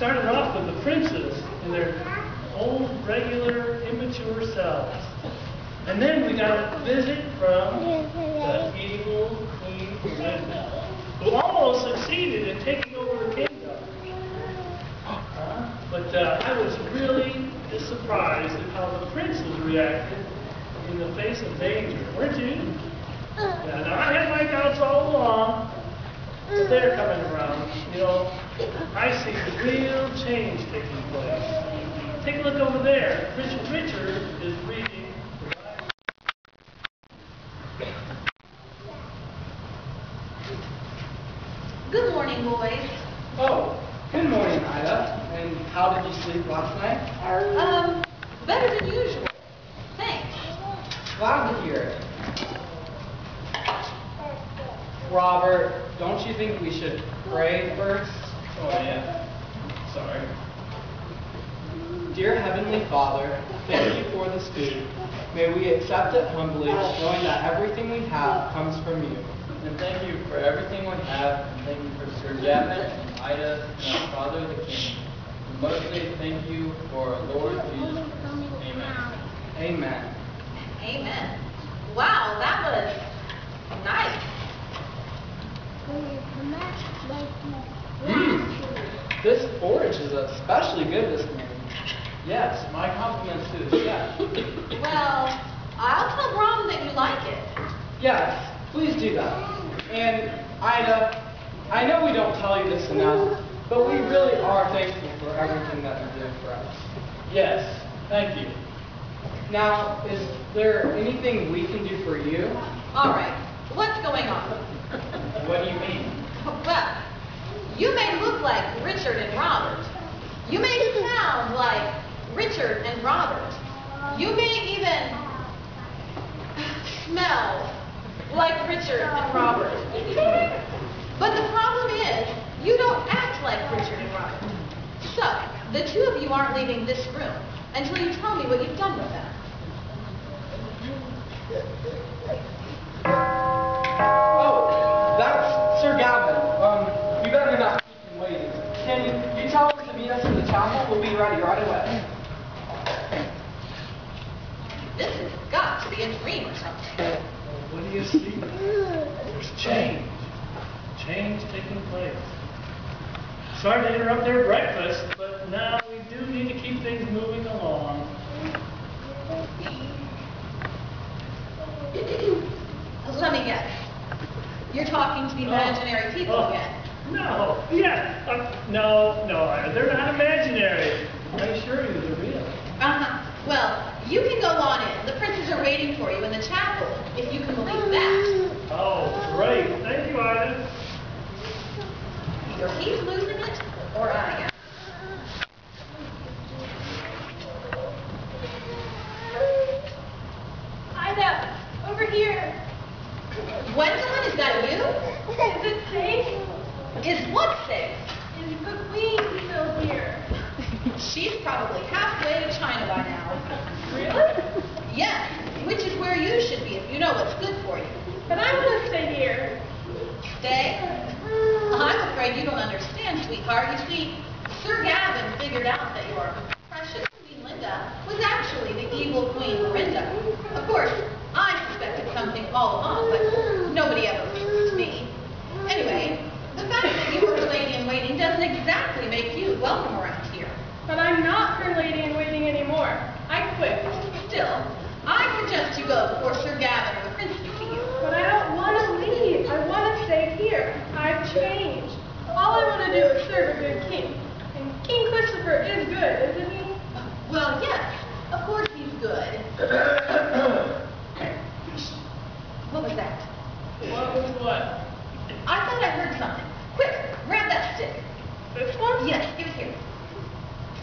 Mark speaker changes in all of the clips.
Speaker 1: started off with the princes and their old, regular, immature selves. And then we got a visit from the evil Queen who almost succeeded in taking over the kingdom. Uh, but uh, I was really surprised at how the princes reacted in the face of danger, weren't you? Yeah, now I had my doubts all along, but they're coming around. You know, I see real change taking place. Take a look over there. Richard Richard is reading. the Bible.
Speaker 2: Good morning, boys.
Speaker 3: Oh, good morning, Ida. And how did you sleep last night?
Speaker 2: Um, better than usual. Thanks.
Speaker 3: Glad to hear it. Robert, don't you think we should pray first?
Speaker 1: Oh, yeah. Sorry.
Speaker 3: Dear Heavenly Father, thank you for this food. May we accept it humbly, knowing that everything we have comes from you.
Speaker 4: And thank you for everything we have, and thank you for Sir Gavin, and Ida, and our Father the King. And mostly thank you for our Lord Jesus Christ. Amen.
Speaker 3: Amen.
Speaker 2: Amen. Wow, that was nice.
Speaker 3: Mmm, this porridge is especially good this morning. Yes, my compliments to the chef.
Speaker 2: Well, I'll tell Brom that you like it.
Speaker 3: Yes, please do that. And Ida, I know we don't tell you this enough, but we really are thankful for everything that you do for us.
Speaker 1: Yes, thank you.
Speaker 3: Now, is there anything we can do for you?
Speaker 2: All right, what's going on?
Speaker 1: What do you mean?
Speaker 2: Well, you may look like Richard and Robert. You may sound like Richard and Robert. You may even smell like Richard and Robert. But the problem is, you don't act like Richard and Robert. So, the two of you aren't leaving this room until you tell
Speaker 1: There's change. Change taking place. Sorry to interrupt their breakfast, but now we do need to keep things moving along.
Speaker 2: Let me guess. You're talking to the imaginary people
Speaker 1: Oh,
Speaker 2: again.
Speaker 1: No, yeah, uh, no, no, they're not imaginary. I assure you, they're real.
Speaker 2: Uh-huh. Well, you can go on in. The princes are waiting for you in the chapel, if you can believe that.
Speaker 1: Oh, great. Thank you, Ida.
Speaker 2: Either he's losing it, or I am.
Speaker 5: Ida, over here.
Speaker 2: Gwendolyn, is that you?
Speaker 5: Is it safe?
Speaker 2: Is what safe?
Speaker 5: Is the queen still here?
Speaker 2: She's probably halfway to China by now.
Speaker 5: Really?
Speaker 2: Yes, which is where you should be if you know what's good for you.
Speaker 5: But I want to stay here.
Speaker 2: Stay? I'm afraid you don't understand, sweetheart. You see, Sir Gavin figured out that your precious Queen Linda was actually the evil Queen Dorinda. Of course, I suspected something all along, but nobody ever believed me. Anyway, the fact that you were her lady in waiting doesn't exactly make you welcome around here.
Speaker 5: But I'm not her lady in waiting anymore. I quit.
Speaker 2: Still, I suggest you go before Sir Gavin or the princes see you.
Speaker 5: But I don't want to leave. I want to stay here. I've changed. All I want to do is serve a good king. And King Christopher is good, isn't he?
Speaker 2: Well, yes, of course he's good. What was that?
Speaker 1: What was what?
Speaker 2: I thought I heard something. Quick, grab that stick.
Speaker 5: This one?
Speaker 2: Yes, give it here.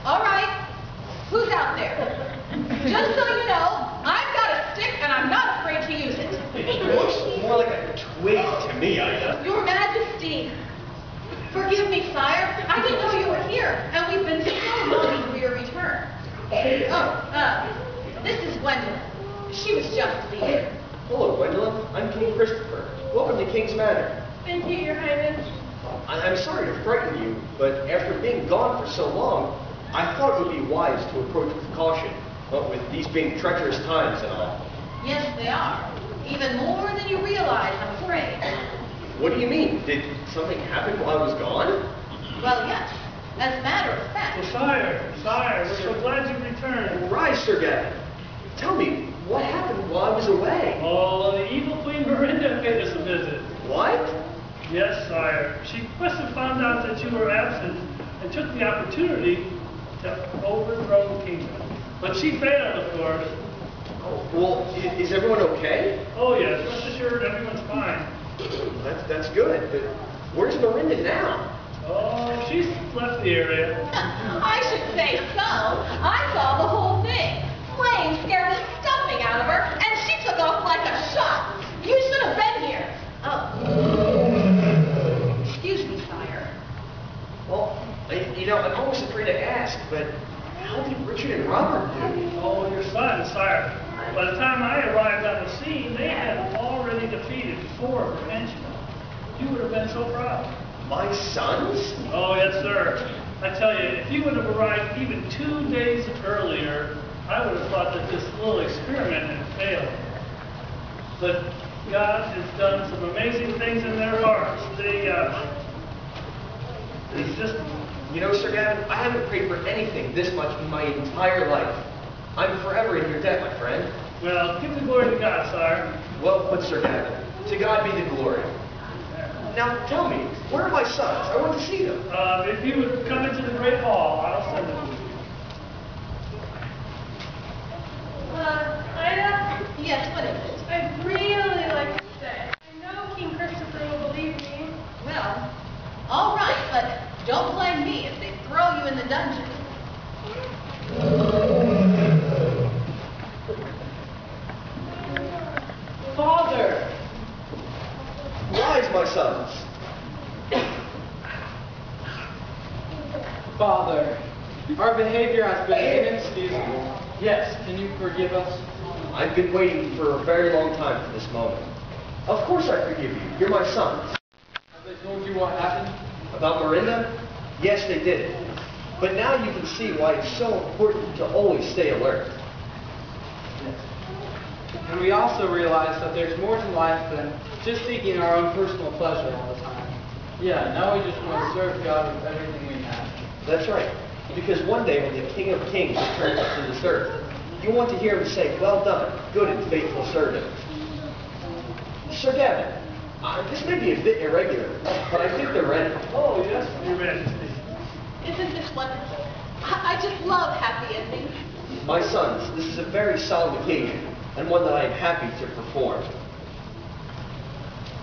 Speaker 2: All right. Who's out there? Just so you know, I've got a stick and I'm not afraid to use it.
Speaker 6: It looks more like a twig to me, Ida.
Speaker 2: Your Majesty, forgive me, sire. I didn't know you were here, and we've been so longing for your return. Oh, uh, this is Gwendolyn. She was just leaving.
Speaker 6: Hello, Gwendolyn. I'm King Christopher. Welcome to King's Manor.
Speaker 5: Thank you, your highness.
Speaker 6: I- I'm sorry to frighten you, but after being gone for so long, I thought it would be wise to approach with caution, but with these being treacherous times and all.
Speaker 2: Yes, they are. Even more than you realize, I'm afraid.
Speaker 6: What do you mean? Did something happen while I was gone?
Speaker 2: Well, yes. As a matter of
Speaker 1: Well,
Speaker 2: fact,
Speaker 1: sire, sire, we're so glad you returned.
Speaker 6: Rise, Sir Gavin. Tell me, what happened while I was away?
Speaker 1: Oh, the evil Queen Miranda paid us a visit.
Speaker 6: What?
Speaker 1: Yes, sire. She must have found out that you were absent and took the opportunity to overthrow the kingdom. But she failed, of course.
Speaker 6: Oh, well, is everyone okay?
Speaker 1: Oh, yes, rest assured everyone's fine.
Speaker 6: That's, that's good, but where's Miranda now?
Speaker 1: Oh, she's left the area.
Speaker 2: I should say so. I saw the whole thing. Flames scared the stuffing out of her, and she took off like a shot. You should have been here. Oh. Excuse me, sire.
Speaker 6: Well, you know, I'm almost afraid to ask, but how did Richard and Robert do?
Speaker 1: Oh, your son, sire. By the time I arrived on the scene, they had already defeated four of the henchmen. You would have been so proud.
Speaker 6: My sons?
Speaker 1: Oh, yes, sir. I tell you, if you would have arrived even two days earlier, I would have thought that this little experiment had failed. But God has done some amazing things in their hearts. They, uh, it's just,
Speaker 6: You know, Sir Gavin, I haven't prayed for anything this much in my entire life. I'm forever in your debt, my friend.
Speaker 1: well, give the glory to God, sire.
Speaker 6: Well put, Sir Gavin. To God be the glory. Now, tell me, where are my sons? I want to see them.
Speaker 1: Uh, if you would come into the great hall, I'll send them to you.
Speaker 5: Uh, Ida,
Speaker 2: Yes, what is it?
Speaker 5: I'd really like to stay. I know King Christopher will believe me.
Speaker 2: Well, all right, but don't blame me if they throw you in the dungeon.
Speaker 3: Father!
Speaker 6: Rise, my sons.
Speaker 3: Father, our behavior has been inexcusable. Yes, can you forgive us?
Speaker 6: I've been waiting for a very long time for this moment. Of course I forgive you. You're my son.
Speaker 3: Have they told you what happened?
Speaker 6: About Miranda? Yes, they did. But now you can see why it's so important to always stay alert.
Speaker 3: And we also realize that there's more to life than just seeking our own personal pleasure all the time.
Speaker 4: Yeah, now we just want to serve God with everything we have.
Speaker 6: That's right. Because one day when the King of Kings returns to this earth, you want to hear him say, Well done, good and faithful servant. Sir Gavin, uh, this may be a bit irregular, but I think they're ready.
Speaker 1: Oh, yes, Your Majesty.
Speaker 2: Isn't this wonderful? I I just love happy endings.
Speaker 6: My sons, this is a very solemn occasion, and one that I am happy to perform.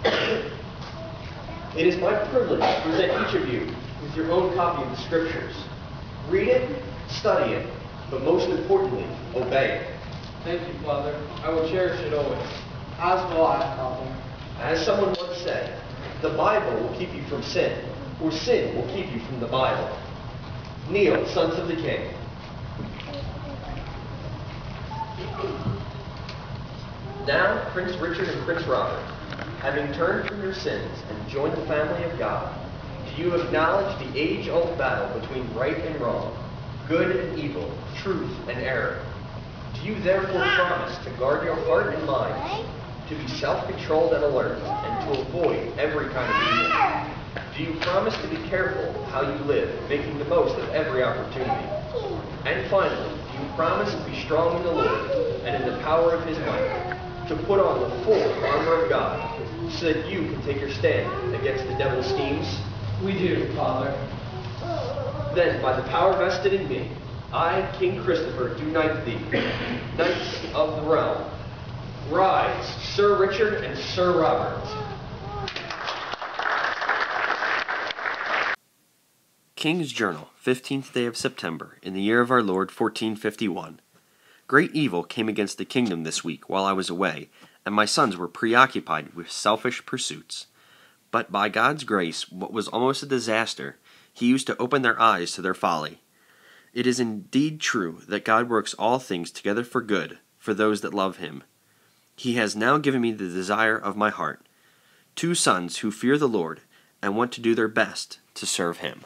Speaker 6: it is my privilege to present each of you with your own copy of the Scriptures. Read it, study it, but most importantly, obey it.
Speaker 4: Thank you, Father. I will cherish it always.
Speaker 3: As will I, Father.
Speaker 6: As someone once said, the Bible will keep you from sin, or sin will keep you from the Bible. Kneel, sons of the King. Now, Prince Richard and Prince Robert, having turned from your sins and joined the family of God, do you acknowledge the age-old battle between right and wrong, good and evil, truth and error? Do you therefore promise to guard your heart and mind, to be self-controlled and alert, and to avoid every kind of evil? Do you promise to be careful how you live, making the most of every opportunity? And finally, do you promise to be strong in the Lord and in the power of his might, to put on the full armor of God, so that you can take your stand against the devil's schemes?
Speaker 3: We do, Father.
Speaker 6: Then, by the power vested in me, I, King Christopher, do knight thee, knights of the realm. Rise, Sir Richard and Sir Robert.
Speaker 7: King's Journal, 15th day of September, in the year of our Lord 1451. Great evil came against the kingdom this week while I was away, and my sons were preoccupied with selfish pursuits. But by God's grace, what was almost a disaster, He used to open their eyes to their folly. It is indeed true that God works all things together for good for those that love Him. He has now given me the desire of my heart
Speaker 6: two sons who fear the Lord and want to do their best to serve Him.